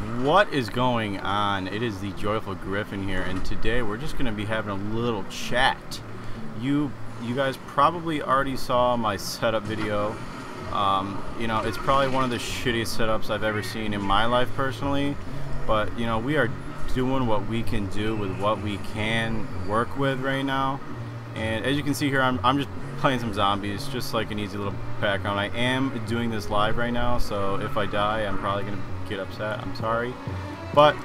What is going on? It is the Joyful Gryphon here, and today we're just going to be having a little chat. You you guys probably already saw my setup video. Um, you know, it's probably one of the shittiest setups I've ever seen in my life personally, but you know, we are doing what we can do with what we can work with right now. And as you can see here, I'm, I'm just playing some zombies, just like an easy little background. I am doing this live right now, so if I die, I'm probably going to get upset. I'm sorry. But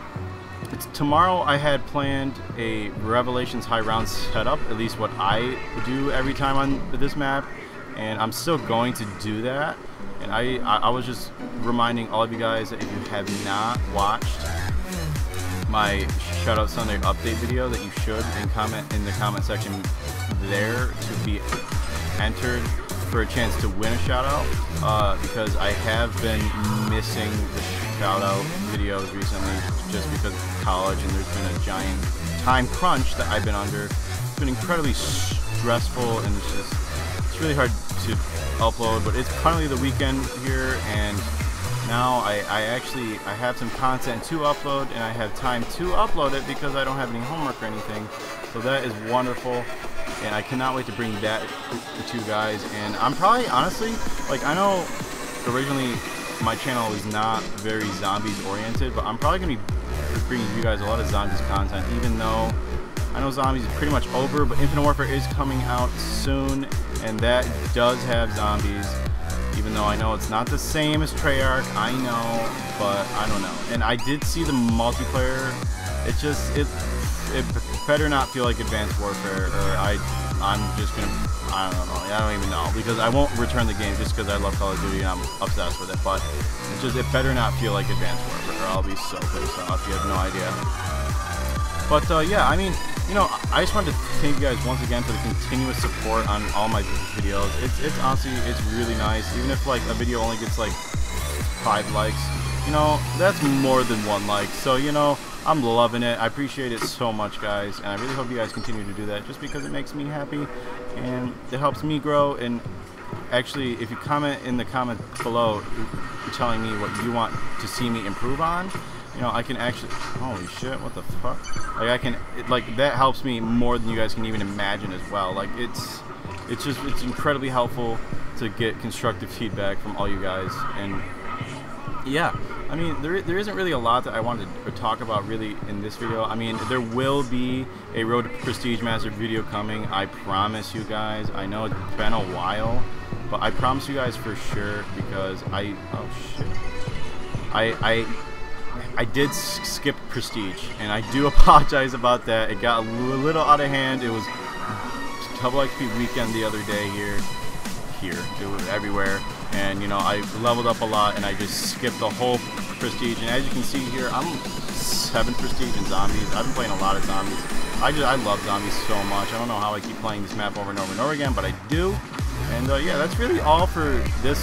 tomorrow I had planned a Revelations High Round setup, at least what I do every time on this map, and I'm still going to do that. And I, I was just reminding all of you guys that if you have not watched my Shoutout Sunday update video, that you should and comment in the comment section there to be entered for a chance to win a shout out uh, because I have been missing the shout out videos recently just because of college and there's been a giant time crunch that I've been under. It's been incredibly stressful and it's just it's really hard to upload but it's finally the weekend here and now I, I actually I have some content to upload and I have time to upload it because I don't have any homework or anything so that is wonderful and I cannot wait to bring that to you guys. And I'm probably, honestly, like, I know originally my channel is not very zombies oriented, but I'm probably to be bringing you guys a lot of zombies content, even though I know zombies is pretty much over, but Infinite Warfare is coming out soon, and that does have zombies. Even though I know it's not the same as Treyarch, I know, but I don't know. And I did see the multiplayer. It just, it it better not feel like Advanced Warfare, or I, I'm just gonna, I don't know, I don't even know, because I won't return the game just because I love Call of Duty and I'm obsessed with it, but it's just, it better not feel like Advanced Warfare, or I'll be so pissed off, you have no idea. But, uh, yeah, I mean, you know, I just wanted to thank you guys once again for the continuous support on all my videos. It's, it's honestly, it's really nice, even if, like, a video only gets, like, five likes, you know, that's more than one like, so, you know, I'm loving it. I appreciate it so much, guys, and I really hope you guys continue to do that just because it makes me happy and it helps me grow. And actually, if you comment in the comment below telling me what you want to see me improve on, you know, I can actually, holy shit, what the fuck? Like, I can, it, like, that helps me more than you guys can even imagine as well. Like, it's, it's just, it's incredibly helpful to get constructive feedback from all you guys, and yeah, I mean, there, there isn't really a lot that I wanted to talk about really in this video. I mean, there will be a Road to Prestige Master video coming. I promise you guys. I know it's been a while, but I promise you guys for sure because I, oh shit. I, I, I did skip Prestige, and I do apologize about that. It got a little out of hand. It was Double XP weekend the other day here. Here. It was everywhere. And you know I leveled up a lot and I just skipped the whole prestige. And as you can see here I'm seven prestige in zombies. I've been playing a lot of zombies. I just I love zombies so much. I don't know how I keep playing this map over and over and over again but I do. And uh, yeah that's really all for this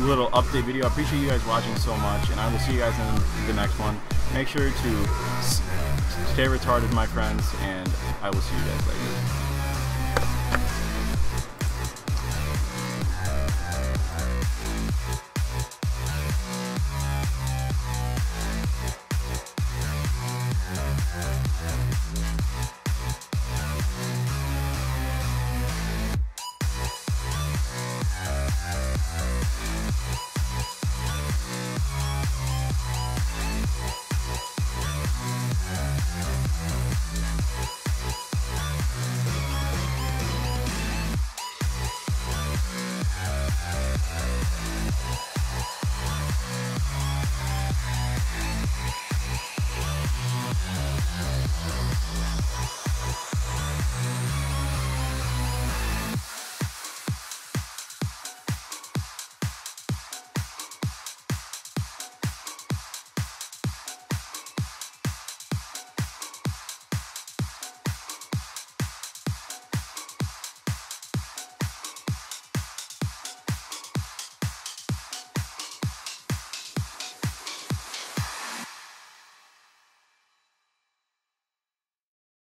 little update video. I appreciate you guys watching so much and I will see you guys in the next one. Make sure to stay retarded my friends and I will see you guys later